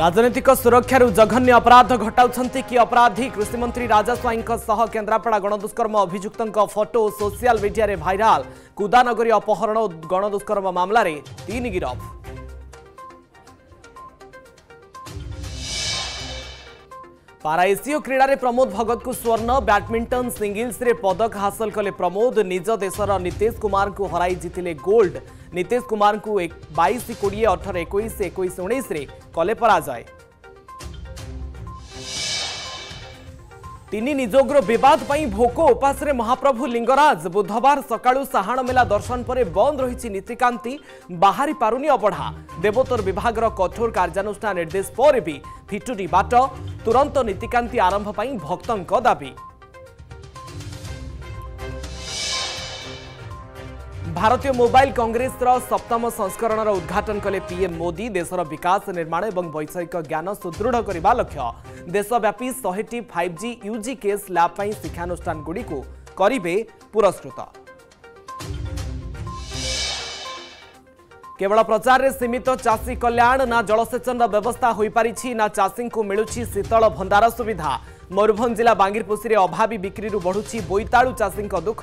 ରାଜନୈତିକ ସୁରକ୍ଷାରୁ ଜଘନ୍ୟ ଅପରାଧ ଘଟାଉଛନ୍ତି କି ଅପରାଧୀ କୃଷିମନ୍ତ୍ରୀ ରାଜା ସ୍ୱାଇଁଙ୍କ ସହ କେନ୍ଦ୍ରାପଡ଼ା ଗଣଦୁଷ୍କର୍ମ ଅଭିଯୁକ୍ତଙ୍କ ଫଟୋ ସୋସିଆଲ ମିଡିଆରେ ଭାଇରାଲ କୁଦାନଗରୀ ଅପହରଣ ଓ ଗଣଦୁଷ୍କର୍ମ ମାମଲାରେ ତିନି ଗିରଫ ପାରାଏସିୟ କ୍ରୀଡ଼ାରେ ପ୍ରମୋଦ ଭଗତଙ୍କୁ ସ୍ୱର୍ଣ୍ଣ ବ୍ୟାଡ୍ମିଣ୍ଟନ ସିଙ୍ଗଲ୍ସରେ ପଦକ ହାସଲ କଲେ ପ୍ରମୋଦ ନିଜ ଦେଶର ନିତୀଶ କୁମାରଙ୍କୁ ହରାଇ ଜିତିଲେ ଗୋଲ୍ଡ ନିତୀଶ କୁମାରଙ୍କୁ ବାଇଶ କୋଡ଼ିଏ ଅଠର ଏକୋଇଶ ଏକୋଇଶ ଉଣେଇଶରେ କଲେ ପରାଜୟ ତିନି ନିଯୋଗର ବିବାଦ ପାଇଁ ଭୋକ ଉପାସରେ ମହାପ୍ରଭୁ ଲିଙ୍ଗରାଜ ବୁଧବାର ସକାଳୁ ସାହାଣ ମେଲା ଦର୍ଶନ ପରେ ବନ୍ଦ ରହିଛି ନୀତିକାନ୍ତି ବାହାରି ପାରୁନି ଅବଢ଼ା ଦେବୋତ୍ତର ବିଭାଗର କଠୋର କାର୍ଯ୍ୟାନୁଷ୍ଠାନ ନିର୍ଦ୍ଦେଶ ପରେ ବି ଫିଟୁନି ବାଟ ତୁରନ୍ତ ନୀତିକାନ୍ତି ଆରମ୍ଭ ପାଇଁ ଭକ୍ତଙ୍କ ଦାବି भारतीय मोबाइल कांग्रेस र सप्तम संस्करण र उद्घाटन कले पीएम मोदी देश विकास निर्माण वैषयिक ज्ञान सुदृढ लक्ष्य देशव्यापी शहेट फाइभ जि युजि के स्वै शिक्षानुष्ठानगुडी गरे पुरस्कृत କେବଳ ପ୍ରଚାରରେ ସୀମିତ ଚାଷୀ କଲ୍ୟାଣ ନା ଜଳସେଚନର ବ୍ୟବସ୍ଥା ହୋଇପାରିଛି ନା ଚାଷୀଙ୍କୁ ମିଳୁଛି ଶୀତଳ ଭଣ୍ଡାର ସୁବିଧା ମୟୂରଭଞ୍ଜ ଜିଲ୍ଲା ବାଙ୍ଗିରପୋଷୀରେ ଅଭାବୀ ବିକ୍ରିରୁ ବଢ଼ୁଛି ବୋଇତାଳୁ ଚାଷୀଙ୍କ ଦୁଃଖ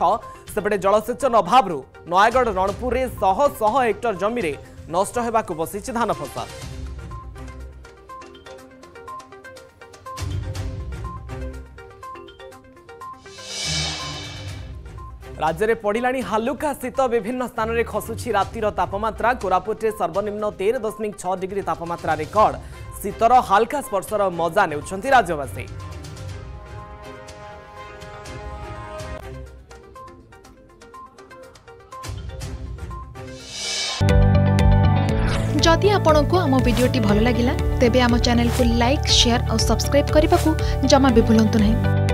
ସେପଟେ ଜଳସେଚନ ଅଭାବରୁ ନୟାଗଡ଼ ରଣପୁରରେ ଶହ ଶହ ହେକ୍ଟର ଜମିରେ ନଷ୍ଟ ହେବାକୁ ବସିଛି ଧାନ ଫସଲ রাজ্যের পড়া হালুকা শীত বিভিন্ন স্থানের খসুছি রাতির তাপমাত্রা কোরাপুটে সর্বনিম্ন তের দশমিক ছ ডিগ্রি তাপমাত্রা রেকর্ড শীতর হালকা স্পর্শর মজা নেউছেন রাজ্যবাসী যদি আপনার আম ভিডিওটি ভাল লাগিলা তেবে আম চ্যানেল লাইক সেয়ার ও সবসক্রাইব করা জমা বি ভুলতু না